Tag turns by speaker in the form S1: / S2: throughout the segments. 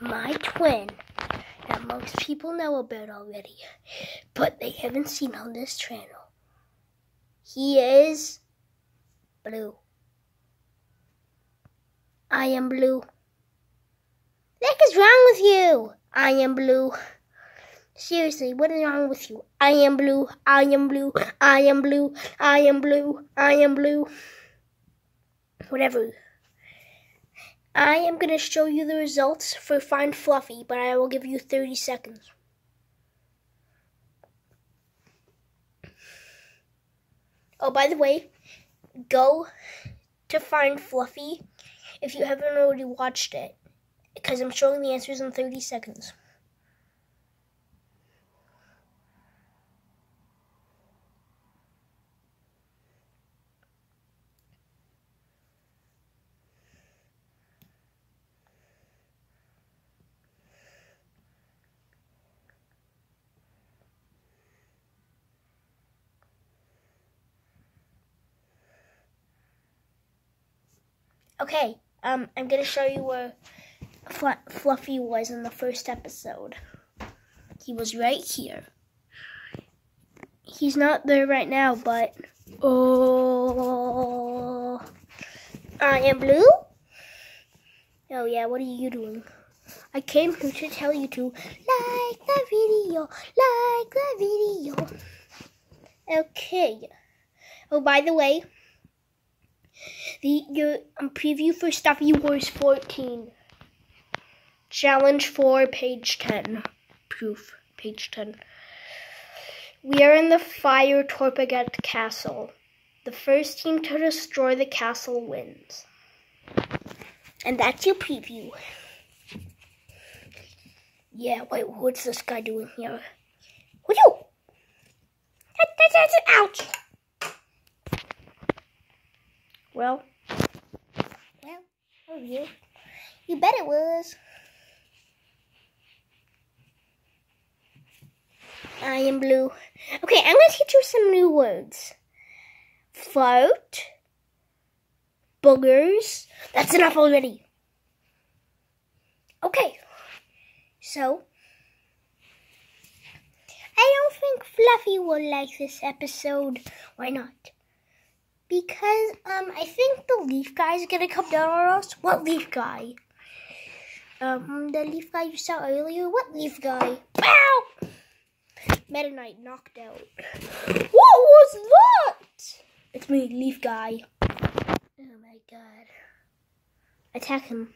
S1: my twin that most people know about already, but they haven't seen on this channel. He is blue. I am blue. What is wrong with you? I am blue. Seriously, what is wrong with you? I am blue. I am blue. I am blue. I am blue. I am blue. Whatever. I am going to show you the results for Find Fluffy, but I will give you 30 seconds. Oh, by the way, go to Find Fluffy if you haven't already watched it, because I'm showing the answers in 30 seconds. Okay, um, I'm gonna show you where Fl- Fluffy was in the first episode. He was right here. He's not there right now, but oh, I am blue. Oh yeah, what are you doing? I came here to tell you to like the video, like the video. Okay. Oh, by the way, the your um, preview for Stuffy Wars 14. Challenge 4, page 10. Proof, page 10. We are in the Fire Torpaget Castle. The first team to destroy the castle wins. And that's your preview. Yeah, wait, what's this guy doing here? Would you? That, that, that's. Ouch! Well, well, oh you. You bet it was. I am blue. Okay, I'm gonna teach you some new words. Float. Boogers. That's enough already. Okay. So, I don't think Fluffy will like this episode. Why not? Because um, I think the leaf guy is gonna come down on us. What leaf guy? Um, the leaf guy you saw earlier. What leaf guy? Wow! Meta Knight knocked out. What was that? It's me, leaf guy. Oh my god! Attack him.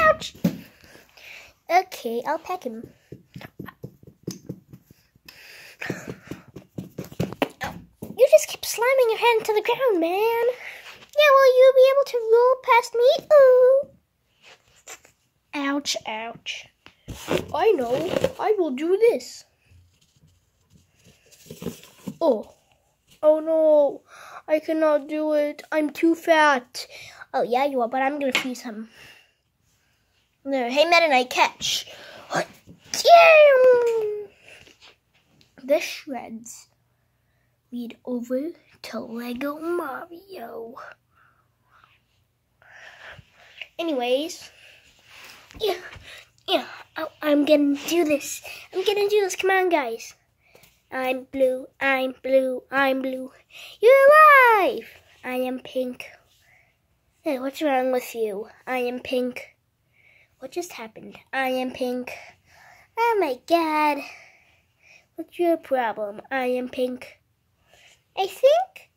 S1: Ouch! Okay, I'll peck him. Slamming your head into the ground, man. Yeah, will you be able to roll past me? Ooh. Ouch, ouch. I know. I will do this. Oh. Oh no. I cannot do it. I'm too fat. Oh, yeah, you are, but I'm going to freeze him. There. Hey, Meta Knight, catch. Damn! The shreds lead over to Lego Mario. Anyways, yeah, yeah, oh, I'm gonna do this. I'm gonna do this. Come on, guys. I'm blue. I'm blue. I'm blue. You're alive. I am pink. Hey, what's wrong with you? I am pink. What just happened? I am pink. Oh my god. What's your problem? I am pink. I think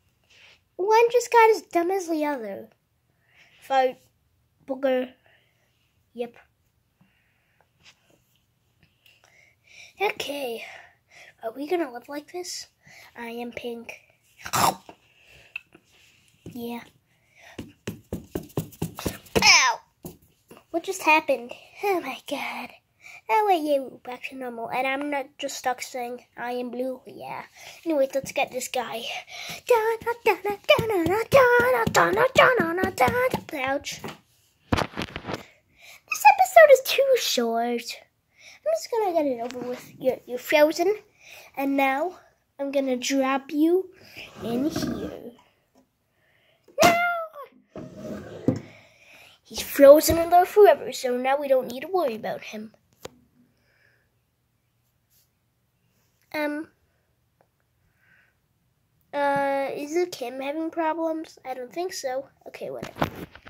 S1: one just got as dumb as the other. Fight, booger. Yep. Okay. Are we gonna live like this? I am pink. yeah. Ow! What just happened? Oh my god. Oh wait, yeah, back to normal. And I'm not just stuck saying I am blue. Yeah. Anyway, let's get this guy. Ouch. This episode is too short. I'm just gonna get it over with. You're, you're frozen. And now I'm gonna drop you in here. No! He's frozen in there forever, so now we don't need to worry about him. Um, uh, is it Kim having problems? I don't think so. Okay, whatever.